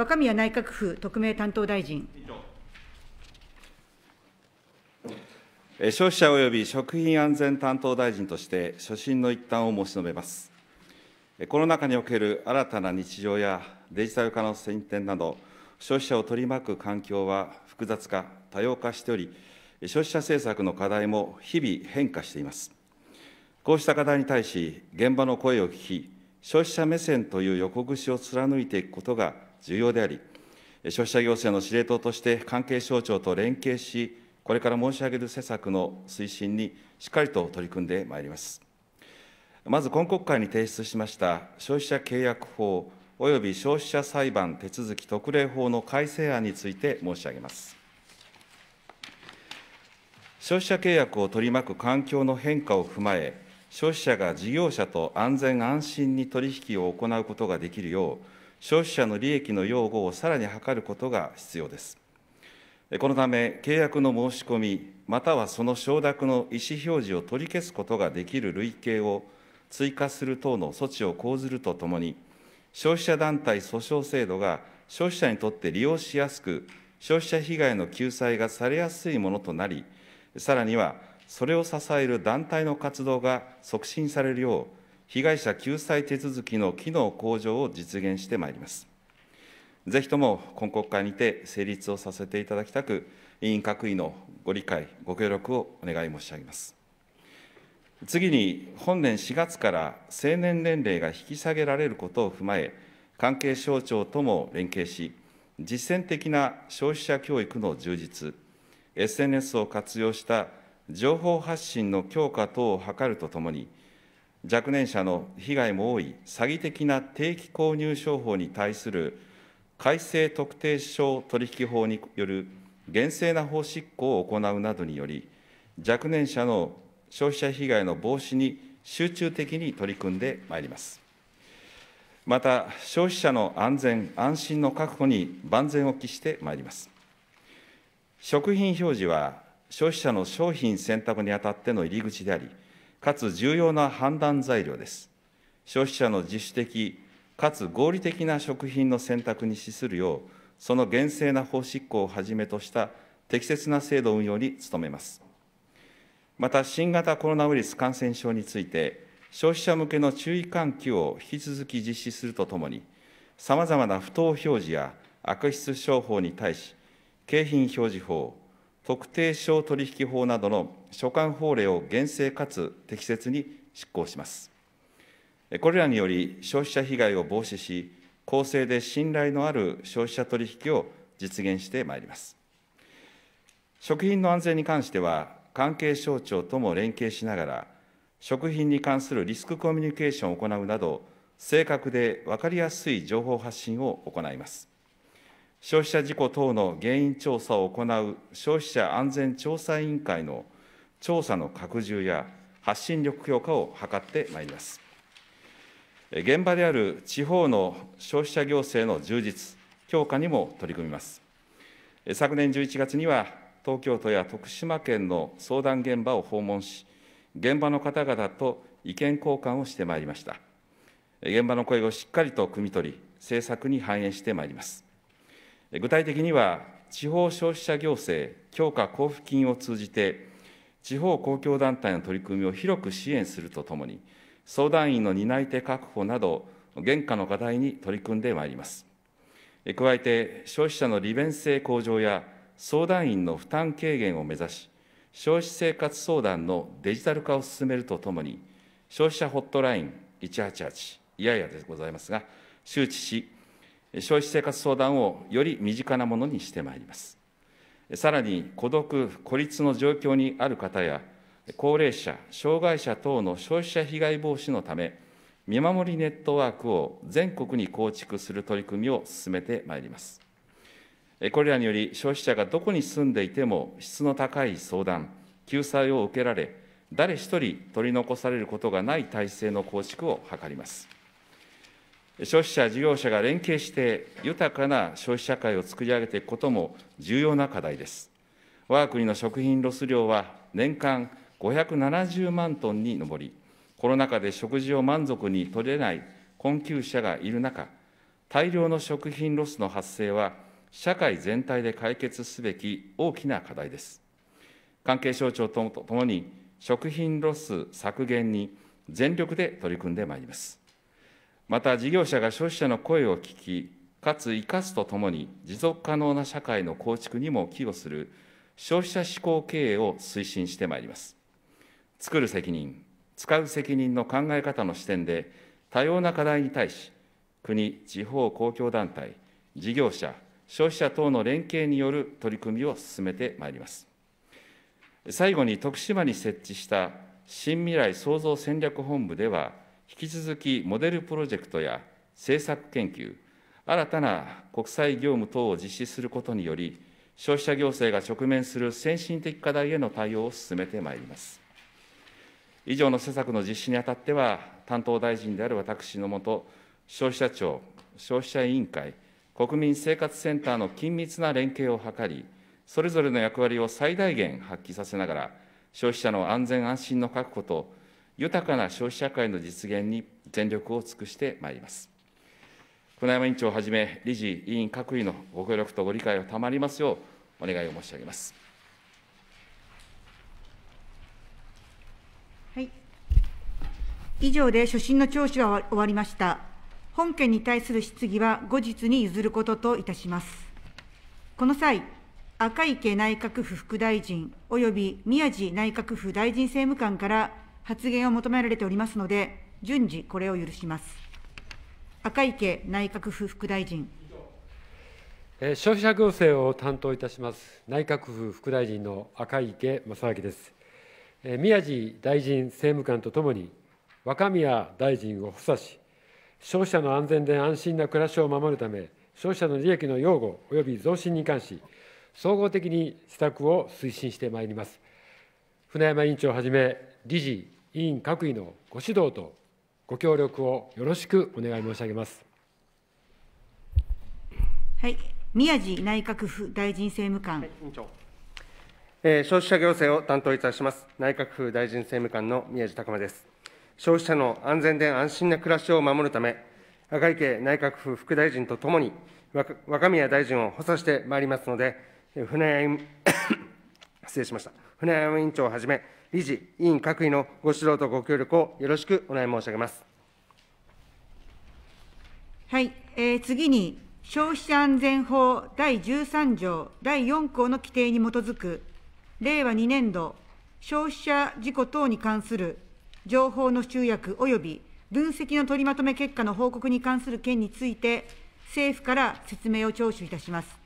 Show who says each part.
Speaker 1: 若宮内閣府特命担当大臣。
Speaker 2: 消費者及び食品安全担当大臣として、所信の一端を申し述べます。コロナ禍における新たな日常やデジタル化の進展など、消費者を取り巻く環境は複雑化、多様化しており、消費者政策の課題も日々変化しています。こうした課題に対し、現場の声を聞き、消費者目線という横串を貫いていくことが重要であり、消費者行政の司令塔として関係省庁と連携し、これから申し上げる施策の推進にしっかりと取り組んでまいります。まず今国会に提出しました消費者契約法および消費者裁判手続き特例法の改正案について申し上げます。消費者契約を取り巻く環境の変化を踏まえ、消費者が事業者と安全安心に取引を行うことができるよう、消費者の利益の擁護をさらに図ることが必要です。このため、契約の申し込み、またはその承諾の意思表示を取り消すことができる類型を追加する等の措置を講ずるとともに、消費者団体訴訟制度が消費者にとって利用しやすく、消費者被害の救済がされやすいものとなり、さらには、それを支える団体の活動が促進されるよう、被害者救済手続きの機能向上を実現してまいります。ぜひとも今国会にて成立をさせていただきたく、委員各位のご理解、ご協力をお願い申し上げます。次に、本年4月から成年年齢が引き下げられることを踏まえ、関係省庁とも連携し、実践的な消費者教育の充実、SNS を活用した情報発信の強化等を図るとともに、若年者の被害も多い詐欺的な定期購入商法に対する改正特定商取引法による厳正な法執行を行うなどにより、若年者の消費者被害の防止に集中的に取り組んでまいります。また、消費者の安全・安心の確保に万全を期してまいります。食品表示は、消費者の商品選択にあたっての入り口であり、かつ重要な判断材料です。消費者の自主的かつ合理的な食品の選択に資するよう、その厳正な法執行をはじめとした適切な制度運用に努めます。また、新型コロナウイルス感染症について、消費者向けの注意喚起を引き続き実施するとともに、さまざまな不当表示や悪質商法に対し、景品表示法、特定商取引法などの所管法令を厳正かつ適切に執行します。これらにより、消費者被害を防止し、公正で信頼のある消費者取引を実現してまいります。食品の安全に関しては、関係省庁とも連携しながら、食品に関するリスクコミュニケーションを行うなど、正確で分かりやすい情報発信を行います。消費者事故等の原因調査を行う消費者安全調査委員会の調査の拡充や発信力強化を図ってまいります。現場である地方の消費者行政の充実、強化にも取り組みます。昨年11月には、東京都や徳島県の相談現場を訪問し、現場の方々と意見交換をしてまいりました。現場の声をしっかりと汲み取り、政策に反映してまいります。具体的には、地方消費者行政強化交付金を通じて、地方公共団体の取り組みを広く支援するとともに、相談員の担い手確保など、現下の課題に取り組んでまいります。加えて、消費者の利便性向上や相談員の負担軽減を目指し、消費生活相談のデジタル化を進めるとともに、消費者ホットライン188、いやいやでございますが、周知し、消費生活相談をより身近なものにしてまいります。さらに、孤独・孤立の状況にある方や、高齢者、障害者等の消費者被害防止のため、見守りネットワークを全国に構築する取り組みを進めてまいります。これらにより、消費者がどこに住んでいても質の高い相談、救済を受けられ、誰一人取り残されることがない体制の構築を図ります。消費者、事業者が連携して豊かな消費社会を作り上げていくことも重要な課題です。我が国の食品ロス量は年間570万トンに上り、コロナ禍で食事を満足に取れない困窮者がいる中、大量の食品ロスの発生は、社会全体で解決すべき大きな課題です。関係省庁とともに、食品ロス削減に全力で取り組んでまいります。また、事業者が消費者の声を聞き、かつ生かすとともに、持続可能な社会の構築にも寄与する消費者志向経営を推進してまいります。作る責任、使う責任の考え方の視点で、多様な課題に対し、国、地方公共団体、事業者、消費者等の連携による取り組みを進めてまいります。最後に徳島に設置した新未来創造戦略本部では、引き続きモデルプロジェクトや政策研究、新たな国際業務等を実施することにより、消費者行政が直面する先進的課題への対応を進めてまいります。以上の施策の実施にあたっては、担当大臣である私の下、消費者庁、消費者委員会、国民生活センターの緊密な連携を図り、それぞれの役割を最大限発揮させながら、消費者の安全安心の確保と、豊かな消費社会の実現に全力を尽くしてまいります。船山委員長をはじめ、理事、委員各位のご協力とご理解を賜りますよう、お願いを申し上げます。
Speaker 1: はい。以上で所信の聴取は終わりました。本件に対する質疑は後日に譲ることといたします。この際、赤池内閣府副大臣および宮地内閣府大臣政務官から発言を求められておりますので、順次これを許します。赤池内閣府副大臣。
Speaker 3: え消費者行政を担当いたします内閣府副大臣の赤池正明です。え宮地大臣政務官とともに若宮大臣を補佐し、消費者の安全で安心な暮らしを守るため、消費者の利益の擁護及び増進に関し、総合的に施策を推進してまいります。船山委員長をはじめ、理事、委員各位のご指導とご協力をよろしくお願い申し上げます。
Speaker 1: はい。宮地内閣府大臣政務官。
Speaker 4: 委員長。えー消費者行政を担当いたします、内閣府大臣政務官の宮地隆馬です。消費者の安全で安心な暮らしを守るため、赤池内閣府副大臣とともに、若若宮大臣を補佐してまいりますので、えー船谷委員失礼しました。船山委員長をはじめ、理事、委員各位のご指導とご協力をよろしくお願い申し上げます。
Speaker 1: はい、えー次に、消費者安全法第13条第4項の規定に基づく、令和2年度消費者事故等に関する情報の集約及び分析の取りまとめ結果の報告に関する件について、政府から説明を聴取いたします。